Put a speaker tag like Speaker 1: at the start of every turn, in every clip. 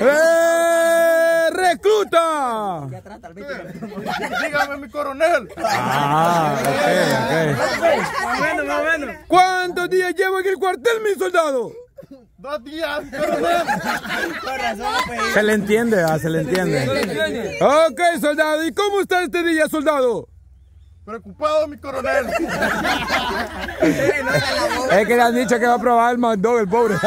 Speaker 1: ¡Eh, ¡Recluta!
Speaker 2: Dígame, mi coronel.
Speaker 1: Ah, ok, ok. ¿Cuántos días llevo en el cuartel, mi soldado?
Speaker 2: Dos días, coronel.
Speaker 1: Se le entiende, ah, se le entiende. Ok, soldado. ¿Y cómo está este día, soldado?
Speaker 2: Preocupado, mi coronel.
Speaker 1: Es que le han dicho que va a probar el mandón, el pobre.
Speaker 3: no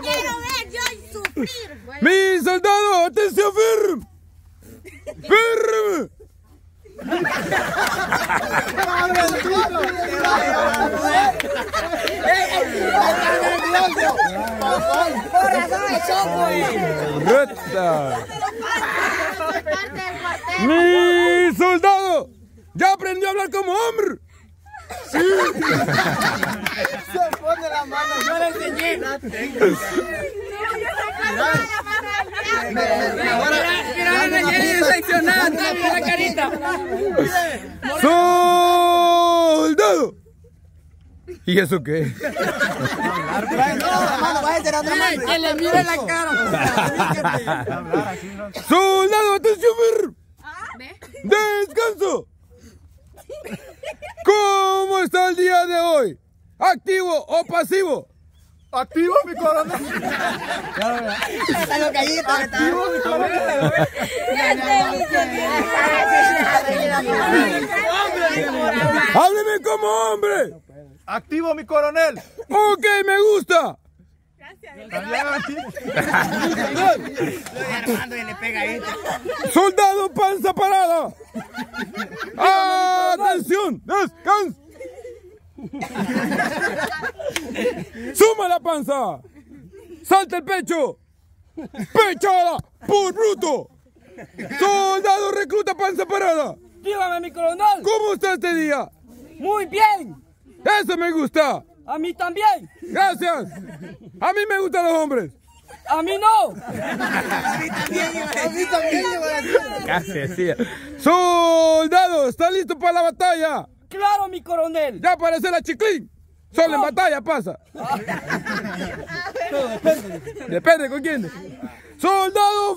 Speaker 3: quiero ver yo sufrir.
Speaker 1: Mi soldado, atención, firme. Firme. Recta. Mi soldado, ya aprendió a hablar como hombre. Sí.
Speaker 2: Se pone la mano. Yo le enseñé.
Speaker 1: ¡Soldado! ¿Y eso qué?
Speaker 2: Que le mire la cara.
Speaker 1: ¡Soldado, atención, ¡Descanso! ¿Cómo está el día de hoy? ¿Activo o pasivo?
Speaker 2: Activo, mi coronel.
Speaker 4: Está.
Speaker 2: Activo, mi coronel.
Speaker 1: ¡Hábleme como hombre!
Speaker 2: Activo, mi coronel.
Speaker 1: Ok, me gusta. Soldado panza parada. Atención, descanso. Suma la panza. Salta el pecho. Pechada por bruto. Soldado recluta panza parada.
Speaker 5: Dígame, mi coronel.
Speaker 1: ¿Cómo está este día?
Speaker 5: Muy bien.
Speaker 1: Eso me gusta.
Speaker 5: A mí también.
Speaker 1: Gracias. A mí me gustan los hombres.
Speaker 5: A mí no.
Speaker 4: A mí también
Speaker 1: Casi así. Soldado, ¿está listo para la batalla?
Speaker 5: Claro, mi coronel.
Speaker 1: Ya aparece la chiclín. Solo en batalla pasa. Depende con quién. Soldado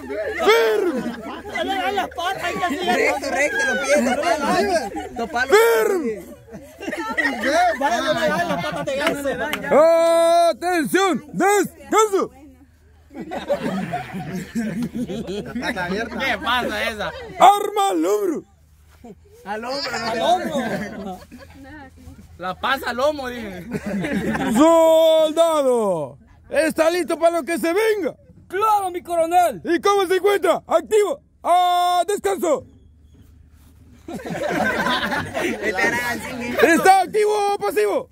Speaker 1: firme. Firme. Firme.
Speaker 4: Recto, recto, los pies, toparlo.
Speaker 1: Firme. Atención. Descanso.
Speaker 2: ¿Qué pasa esa?
Speaker 1: Arma al hombro.
Speaker 4: Al hombro, al hombro.
Speaker 2: La pasa al lomo, dije.
Speaker 1: Soldado. ¿Está listo para lo que se venga?
Speaker 5: Claro, mi coronel.
Speaker 1: ¿Y cómo se encuentra? Activo. ¡Ah! ¡Descanso! ¿Está activo o pasivo?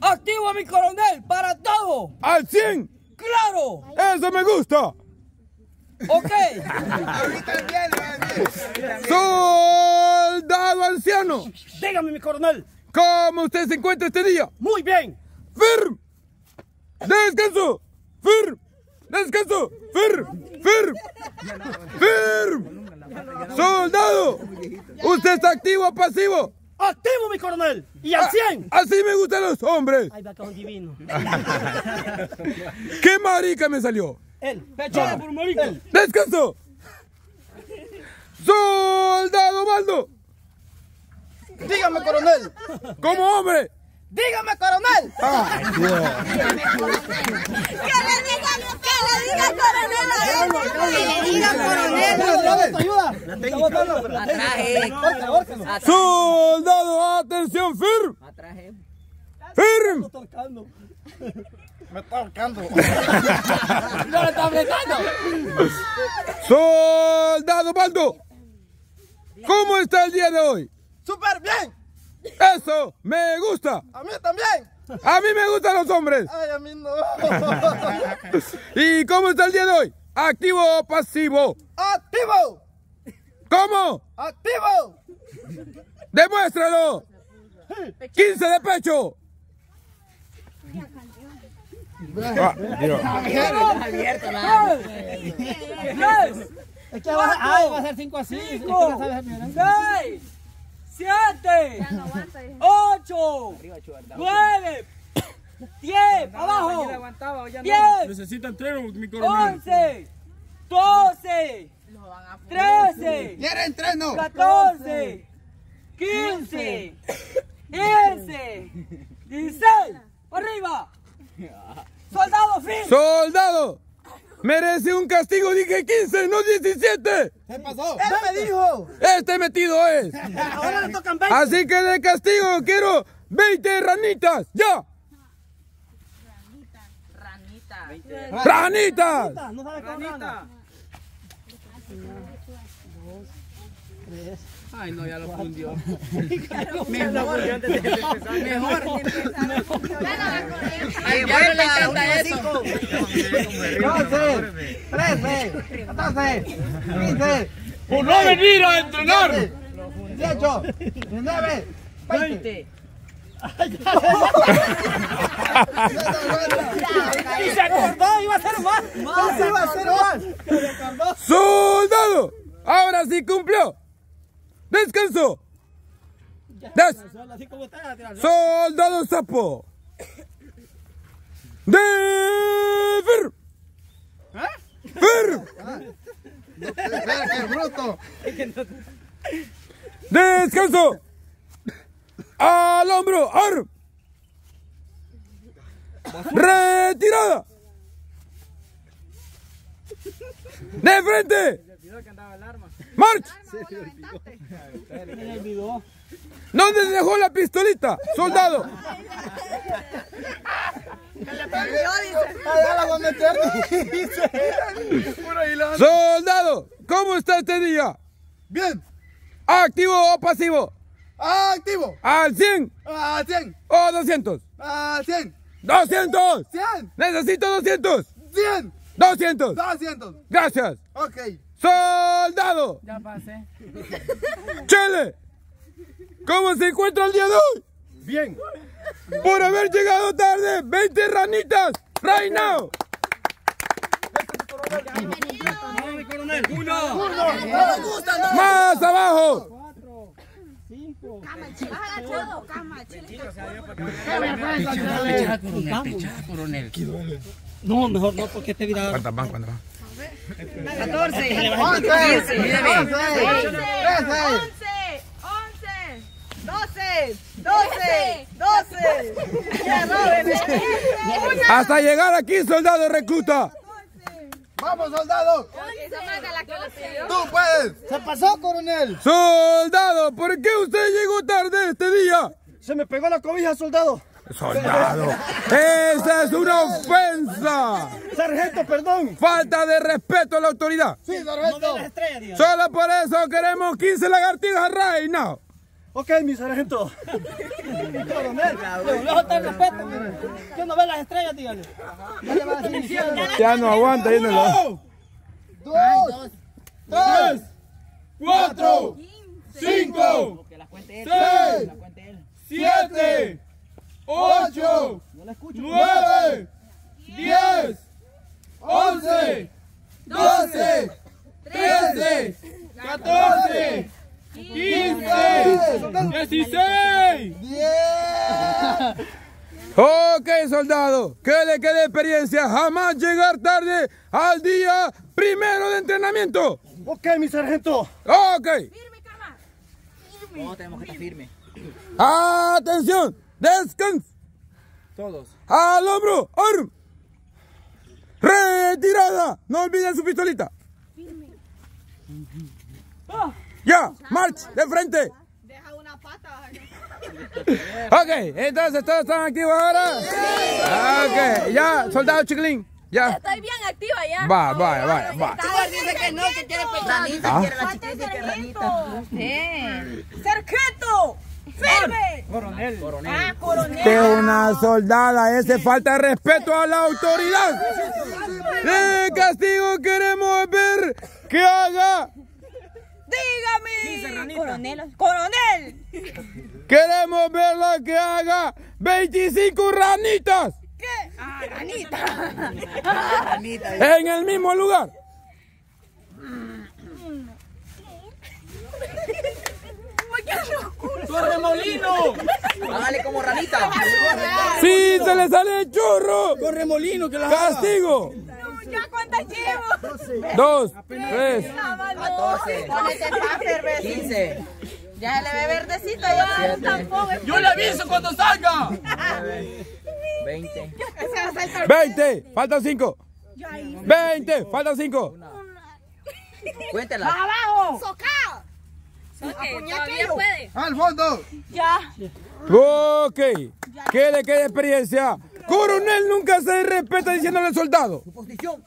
Speaker 5: Activo, mi coronel, para todo.
Speaker 1: ¡Al 100!
Speaker 5: Claro.
Speaker 1: ¡Eso me gusta!
Speaker 5: Ok.
Speaker 1: ¡Soldado anciano!
Speaker 5: Dígame, mi coronel.
Speaker 1: ¿Cómo usted se encuentra este día?
Speaker 5: Muy bien.
Speaker 1: ¡Firm! ¡Descanso! ¡Firm! ¡Descanso! ¡Firm! ¡Firm! ¡Firm! ¡Soldado! ¿Usted está activo o pasivo?
Speaker 5: Activo, mi coronel. Y al 100.
Speaker 1: Así me gustan los hombres.
Speaker 5: Ay, va un divino.
Speaker 1: ¿Qué marica me salió?
Speaker 5: Él. Pechada por marica.
Speaker 1: ¡Descanso! ¡Soldado Baldo!
Speaker 2: Dígame, coronel.
Speaker 1: ¡Como hombre!
Speaker 2: Dígame, coronel.
Speaker 3: Que le diga, que le diga coronel a él. Que le diga coronel.
Speaker 4: Atraje.
Speaker 1: ¡Soldado, atención, firm!
Speaker 4: Atraje.
Speaker 1: ¡Firm!
Speaker 2: Me está ahorcando.
Speaker 5: No le está apretando.
Speaker 1: ¡Soldado Baldo! ¿Cómo está el día de hoy?
Speaker 2: ¡Súper bien!
Speaker 1: ¡Eso me gusta!
Speaker 2: ¡A mí también!
Speaker 1: ¡A mí me gustan los hombres!
Speaker 2: ¡Ay, a mí no!
Speaker 1: ¿Y cómo está el día de hoy? ¿Activo o pasivo?
Speaker 2: ¡Activo!
Speaker 1: ¿Cómo?
Speaker 2: ¡Activo!
Speaker 1: ¡Demuéstralo! ¡15 de pecho! Ah, Dios.
Speaker 4: Abierto la.
Speaker 5: Es que va, ay, va a ser 5 así. 5, 6,
Speaker 6: siete, ocho, nueve, diez, abajo, diez,
Speaker 1: Necesita entreno, mi coronel.
Speaker 6: once, doce, trece,
Speaker 2: ¡Quiere entreno!
Speaker 6: 14, 15, 15, 16, arriba. Soldado fin.
Speaker 1: ¡Soldado! Merece un castigo, dije 15, no 17.
Speaker 2: ¿Qué pasó? ¡Él me dijo!
Speaker 1: Este metido es.
Speaker 5: Ahora le tocan 20.
Speaker 1: Así que de castigo quiero 20 ranitas. ¡Ya! ¡Ranitas!
Speaker 5: No sabe cómo gana.
Speaker 4: Ay, no, ya lo fundió.
Speaker 5: Mejor.
Speaker 3: Mejor.
Speaker 4: Ay, ya le encanta eso.
Speaker 2: 12, 13, 14, 15,
Speaker 1: ¡Por no venir a entrenar!
Speaker 2: 18, 19, 20.
Speaker 5: Y se acordó, iba a ser más.
Speaker 2: ¡Así va a ser más!
Speaker 1: ¡Soldado! Ahora sí cumplió. ¡Descanso! Des. ¡Soldado sapo! ¡De Fer! ¡Fer!
Speaker 2: ¡Qué bruto!
Speaker 1: ¡Descanso! ¡Al hombro! ¡Ar! ¡Retirada! ¡De frente! ¡March! ¿Dónde se dejó la pistolita? ¡Soldado! ¡Soldado! ¿Cómo está este día?
Speaker 2: ¡Bien!
Speaker 1: ¿Activo o pasivo?
Speaker 2: ¡Activo!
Speaker 1: ¿Al 100
Speaker 2: ¡A 100!
Speaker 1: o 200?
Speaker 2: ¡A 100!
Speaker 1: ¡200!
Speaker 2: ¡100!
Speaker 1: ¡Necesito 200!
Speaker 2: ¡100!
Speaker 1: ¡200!
Speaker 2: ¡200!
Speaker 1: ¡Gracias!
Speaker 2: Ok.
Speaker 1: ¡Soldado!
Speaker 6: Ya pasé.
Speaker 1: ¡Chele! ¿Cómo se encuentra el día de hoy?
Speaker 5: Bien.
Speaker 1: Por haber llegado tarde, 20 ranitas, right now.
Speaker 5: No, mi coronel.
Speaker 1: Más abajo.
Speaker 3: Agachado, cama, chile.
Speaker 5: No, mejor no, porque este vida.
Speaker 1: ¿Cuántas van? ¿Cuántas van?
Speaker 2: 11, 13,
Speaker 3: 11, 12, 12.
Speaker 1: Hasta llegar aquí, soldado recluta.
Speaker 2: ¡Vamos, soldado! ¡Tú puedes!
Speaker 5: ¿Se pasó, coronel?
Speaker 1: Soldado, ¿por qué usted llegó tarde este día?
Speaker 5: Se me pegó la cobija, soldado.
Speaker 1: Soldado, esa es una ofensa.
Speaker 5: Sargento, perdón.
Speaker 1: Falta de respeto a la autoridad.
Speaker 2: ¡Sí, sargento!
Speaker 1: Solo por eso queremos 15 lagartijas right now.
Speaker 5: Ok, mi sargento. coronel. Que no ve las estrellas, dígale.
Speaker 1: Ya no aguanta, ya no.
Speaker 2: ¡Dos! ¡Tres!
Speaker 1: cuatro, cinco, seis, siete, ocho, nueve, diez, once, doce, trece, catorce, quince, dieciséis.
Speaker 2: ¡Diez!
Speaker 1: Ok, soldado, que le quede experiencia jamás llegar tarde al día primero de entrenamiento.
Speaker 5: Ok, mi sargento.
Speaker 1: Ok,
Speaker 4: No, tenemos que estar firme.
Speaker 1: atención, descanso.
Speaker 4: Todos.
Speaker 1: Al hombro, arm. Retirada. No olviden su pistolita. Ya, march, de frente. Ok, entonces todos están activos ahora. Ok, ya, soldado chiquilín. Ya.
Speaker 3: Estoy bien activa ya.
Speaker 1: Va, va, va, va.
Speaker 3: dice que no, que quiere
Speaker 4: Ranita,
Speaker 1: Ah.
Speaker 4: quiere la chiquita que ranita.
Speaker 3: ¡Sargento! ¡Firme!
Speaker 5: Coronel.
Speaker 3: Ah, coronel.
Speaker 1: Que una soldada, ese falta de respeto a la autoridad. De castigo queremos ver que haga.
Speaker 3: Dígame. Coronel. Coronel.
Speaker 1: Queremos verla que haga 25 ranitas
Speaker 3: ¿Qué? Ah, ranita.
Speaker 4: Ranita.
Speaker 1: en el mismo lugar.
Speaker 3: ¿Por qué
Speaker 6: ¡Corremolino!
Speaker 4: Hágale como ranita.
Speaker 1: Si se le sale el churro,
Speaker 5: Corremolino que la
Speaker 1: castigo.
Speaker 3: ¿Ya cuántas llevo?
Speaker 1: Dos, tres,
Speaker 4: 14.
Speaker 3: Ponete paper,
Speaker 4: 15.
Speaker 3: Ya le ve verdecito, ya tampoco.
Speaker 6: ¡Yo le aviso cuando salga!
Speaker 4: 20.
Speaker 1: 20, faltan cinco. 20, faltan cinco.
Speaker 4: Cuéntela.
Speaker 3: ¡Abajo! ¡Socao! todavía puede.
Speaker 2: Al fondo.
Speaker 3: Ya.
Speaker 1: Ok, ¿qué le queda experiencia? Coronel nunca se respeta diciéndole al soldado.
Speaker 4: Posición.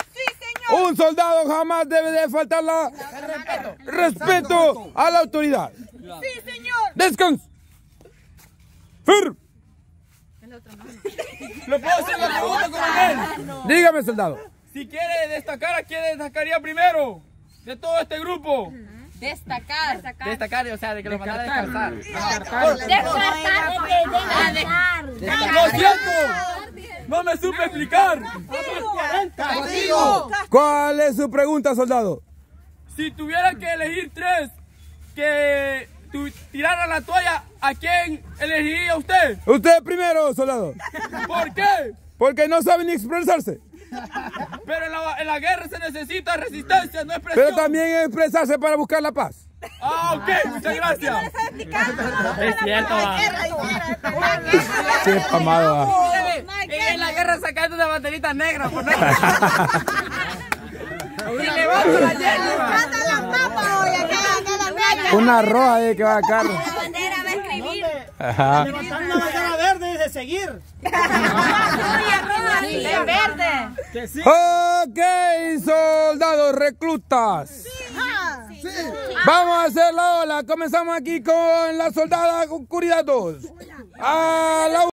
Speaker 1: Un soldado jamás debe de faltar la respeto a la autoridad.
Speaker 3: Sí, señor.
Speaker 1: Descanso. Fir.
Speaker 6: ¿Le puedo hacer una pregunta, coronel?
Speaker 1: Dígame, soldado.
Speaker 6: Si quiere destacar, ¿a quién destacaría primero? De todo este grupo.
Speaker 3: Destacar.
Speaker 6: Destacar, o sea, de que lo mandara a descansar.
Speaker 3: Descartar.
Speaker 6: ¡Lo siento! ¡No me supe explicar!
Speaker 2: Castigo.
Speaker 1: ¿Cuál es su pregunta, soldado?
Speaker 6: Si tuviera que elegir tres que tu- tiraran la toalla, ¿a quién elegiría usted?
Speaker 1: Usted primero, soldado.
Speaker 6: ¿Por qué?
Speaker 1: Porque no sabe ni expresarse.
Speaker 6: Pero en la, en la guerra se necesita resistencia, no expresión.
Speaker 1: Pero también expresarse para buscar la paz.
Speaker 6: Ah, ok, muchas gracias.
Speaker 3: Es
Speaker 6: cierto, va.
Speaker 1: Qué amado. va.
Speaker 6: En la guerra sacando una banderita negra, por Y levanto la yegua.
Speaker 3: Mata la papa hoy, la mecha.
Speaker 1: Una roja de que va a sacar.
Speaker 3: La bandera va a escribir.
Speaker 1: Ajá.
Speaker 5: Levantar una bandera verde y de seguir.
Speaker 3: En verde.
Speaker 5: Sí.
Speaker 1: Ok, soldados reclutas. Vamos a hacer la ola. Comenzamos aquí con la soldada Oscuridad 2. A la